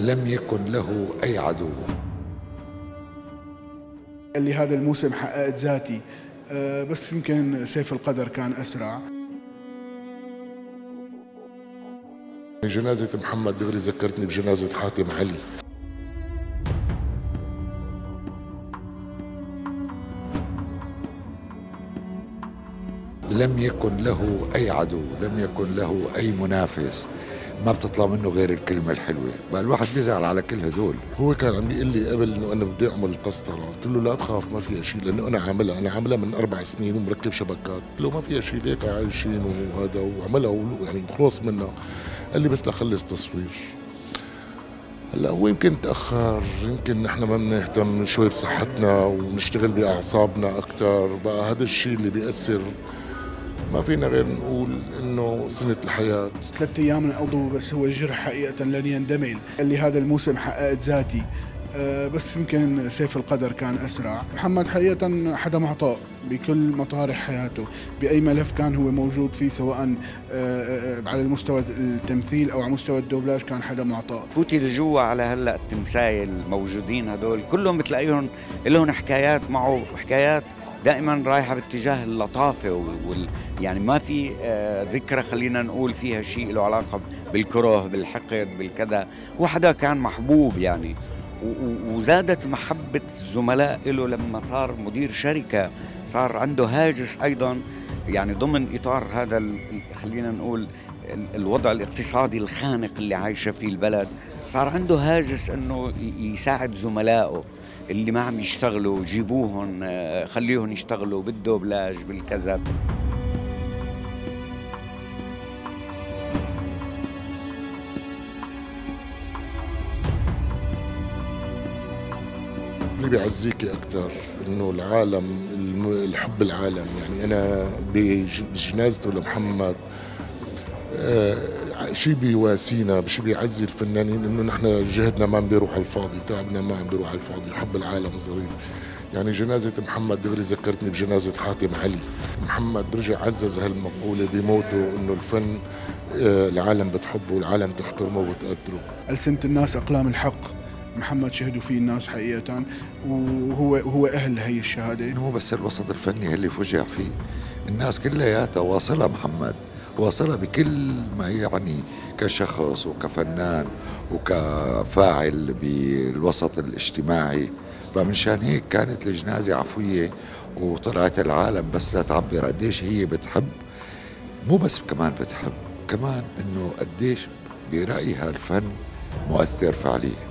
لم يكن له أي عدو. قال لي هذا الموسم حققت ذاتي. آه، بس يمكن سيف القدر كان أسرع. جنازة محمد دغري ذكرتني بجنازة حاتم علي. لم يكن له أي عدو لم يكن له أي منافس. ما بتطلع منه غير الكلمة الحلوة. بقى الواحد بيزعل على كل هدول. هو كان عم بيقول لي قبل إنه أنا بدي أعمل القسطره قلت له لا تخاف ما فيها شيء لأنه أنا عاملها. أنا عاملها من أربع سنين ومركب شبكات. قلت له ما فيها شيء ليك عايشين وهذا وعملها يعني خلص منها. قال لي بس لخلص تصوير. هلأ هو يمكن تأخر يمكن نحن ما بنهتم شوي بصحتنا ونشتغل بأعصابنا أكثر بقى هذا الشيء اللي بيأثر. ما فينا غير نقول إنه سنة الحياة. ثلاث أيام من بس هو جرح حقيقة لن يندمل قال لي هذا الموسم حققت ذاتي. آه، بس يمكن سيف القدر كان أسرع. محمد حقيقة حدا معطاء بكل مطارح حياته. بأي ملف كان هو موجود فيه سواء آه، آه، على المستوى التمثيل أو على مستوى الدوبلاج كان حدا معطاء فوتي لجوا على هلأ التمثايل الموجودين هدول. كلهم بتلاقيهم لهم حكايات معه حكايات دائما رايحة باتجاه اللطافة وال يعني ما في آه، ذكرى خلينا نقول فيها شيء له علاقة بالكره بالحقد بالكذا. هو حدا كان محبوب يعني. وزادت محبة الزملاء له لما صار مدير شركة صار عنده هاجس أيضا يعني ضمن إطار هذا خلينا نقول الوضع الاقتصادي الخانق اللي عايشة فيه البلد صار عنده هاجس أنه ي- يساعد زملائه اللي ما عم يشتغلوا جيبوهم آه، خليهم يشتغلوا بالدوبلاج بالكذا. اللي بيعزيكي أكثر إنه العالم الم- الحب العالم يعني أنا بج- بجنازته لمحمد شيء بيواسينا شيء بيعزي الفنانين إنه نحن جهدنا ما عم بيروح على الفاضي تعبنا ما عم بيروح على الفاضي حب العالم ظريف يعني جنازة محمد دغري ذكرتني بجنازة حاتم علي. محمد رجع عزز هالمقولة بموته إنه الفن آه العالم بتحبه والعالم تحترمه وتقدره. ألسنة الناس أقلام الحق. محمد شهدوا فيه الناس حقيقة. وهو هو أهل هي الشهادة. مو بس الوسط الفني اللي فجع فيه. الناس كلياتها واصلها محمد. واصلها بكل ما يعني كشخص وكفنان وكفاعل بالوسط الاجتماعي. فمنشان هيك كانت الجنازة عفوية وطلعت العالم بس لتعبر قديش هي بتحب. مو بس كمان بتحب كمان إنه قديش برأيها الفن مؤثر فعليا.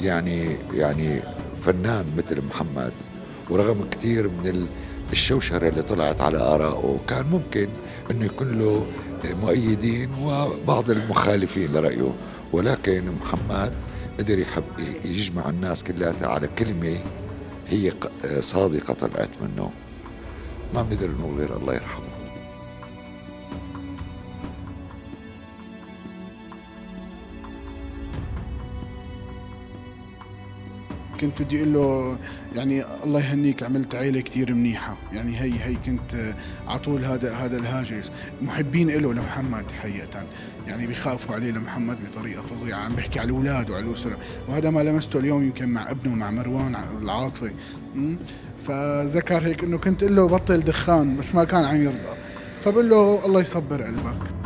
يعني يعني فنان مثل محمد ورغم كثير من ال- الشوشرة اللي طلعت على آرائه كان ممكن أنه يكون له مؤيدين وبعض المخالفين لرأيه. ولكن محمد قدر يجمع الناس كلها على كلمة هي صادقة طلعت منه. ما بنقدر نقول غير الله يرحمه. كنت بدي أقول له يعني الله يهنيك عملت عيلة كثير منيحة. يعني هي هي كنت على طول هذا هذا الهاجس. محبين له لمحمد حقيقة. يعني بيخافوا عليه لمحمد بطريقة فظيعة. عم بحكي على الأولاد وعلى الأسرة. وهذا ما لمسته اليوم يمكن مع ابنه مع مروان العاطفي م? فذكر هيك إنه كنت أقول له بطل دخان بس ما كان عم يرضى. فبقول له الله يصبر قلبك.